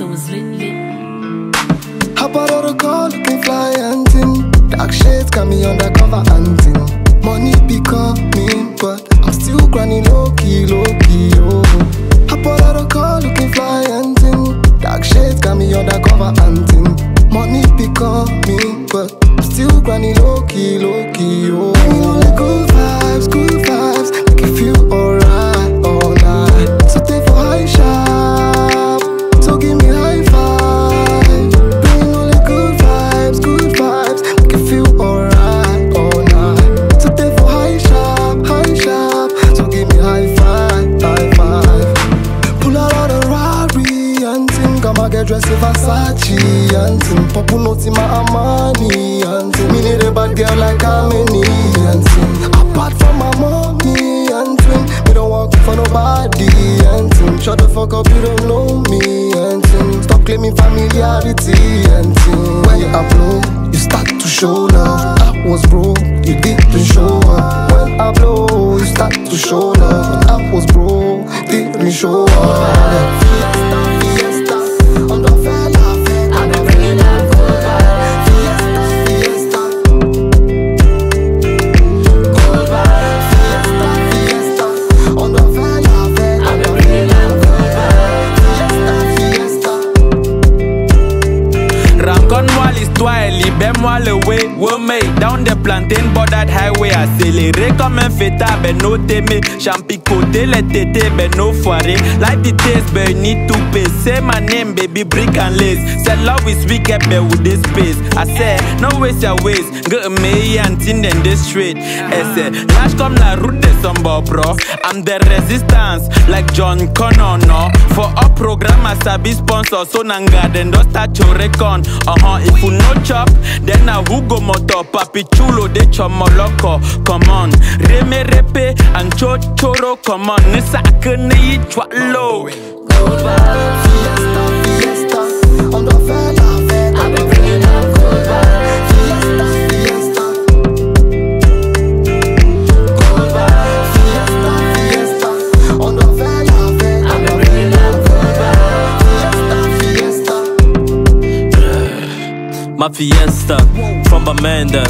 so it's lit, lit. Hop out of the car, looking fly and ting. Dark shades got me undercover hunting. Money be coming, but I'm still grinding low key, low key, oh. Hop out of the car, looking fly and ting. Dark shades got me undercover hunting. Money be coming, but I'm still grinding low key, low key, oh. In Versace and thing. Pop notes in my Armani and thing. Me need a bad girl like Amini and thing. Apart from my mommy and thing, me don't walk for nobody and thing. Shut the fuck up, you don't know me and thing. Stop claiming familiarity and thing. When you upload, you start to show love. I was broke, you didn't show up. When I blow, you start to show love. I was broke, didn't show up. Le way. Womey, down the plantain bordered highway. Accéléré comme un feta, ben no témé. Champi côté, les tétés, ben no foiré. Like the taste, ben you need to pay. Say my name, baby, brick and lace. Say love is weak, ben with this space. I say, no waste your ways. Get me and tin in this street. I say, lâche comme la route de Sombo, bro. I'm the resistance, like John Connor, no. For our program, I sabi sponsor. So nanga, then don't start your recon. Uh huh, if you chop, then na who go moto. Papi chulo, de chomoloko. Come on, reme repe, and cho choro, come on. Nisa akene yi chwalo. My fiesta from Amanda.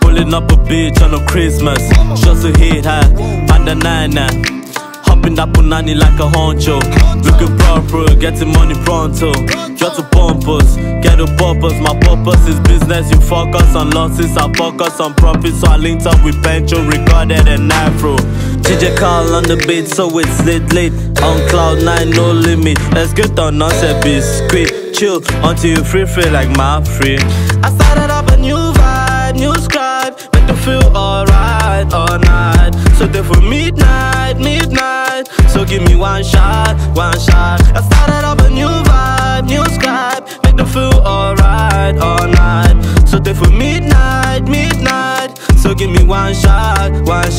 Pulling up a bitch on a Christmas. Just a hit high, nine nine. Hopping up on nanny like a honcho. Looking proper, getting money pronto. Drop to bumpers, get the poppers. My purpose is business. You focus on losses, I focus on profits. So I linked up with Pencho, recorded an afro. Dijay Karl on the beat, so it's lit late. On cloud nine, no limit. Let's get on us a biscuit. Chill until you free, free like my free. I started up a new vibe, new scribe. Make them feel alright all night. So they for midnight, midnight. So give me one shot, one shot. I started up a new vibe, new scribe. Make them feel alright all night. So they for midnight, midnight. So give me one shot, one shot.